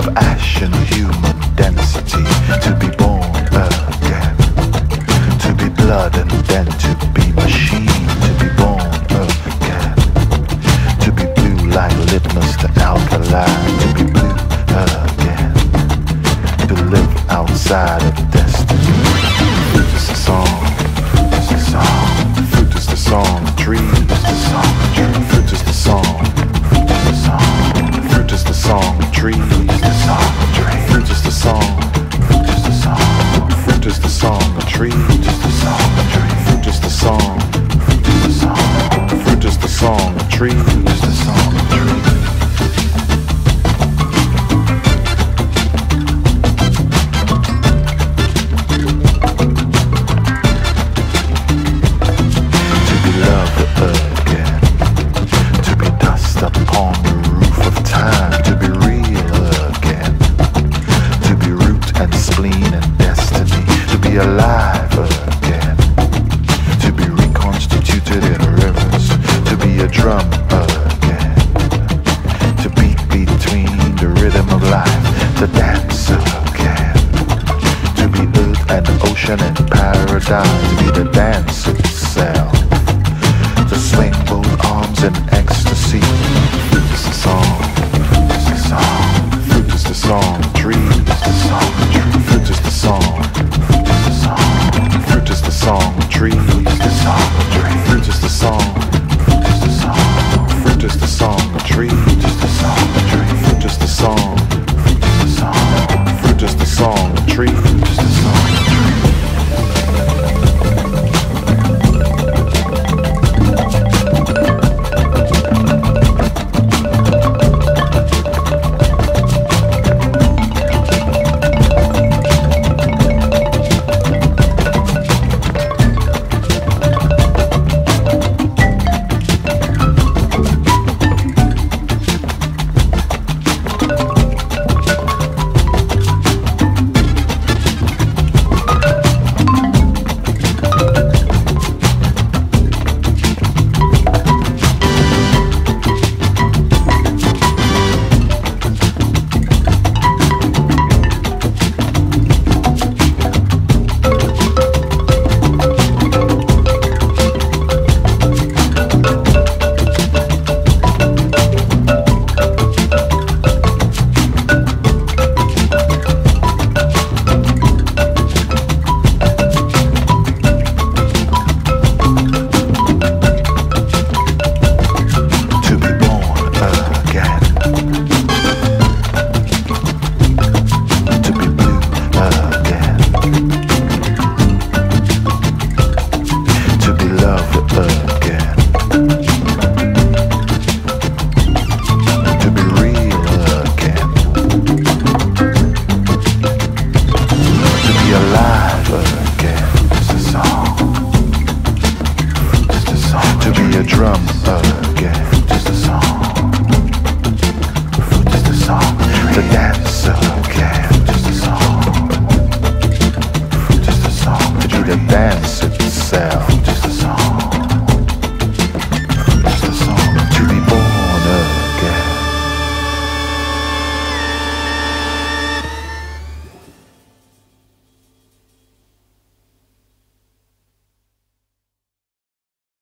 of ash and human density. To be born again, to be blood and then to be machine, to be born again, to be blue like litmus to alkaline, to be blue again, to live outside of destiny. Fruit is the song, fruit is the song, fruit is the song, tree is the song, tree. Song, to dance again to be earth and ocean and paradise, to be the dance itself, to swing both arms in ecstasy. Fruit is the song, fruit is the song, fruit is the song, tree is the song. Fruit is the song, fruit is the song, fruit is the song, tree is the song. Fruit is the song, fruit is the song, fruit is the song.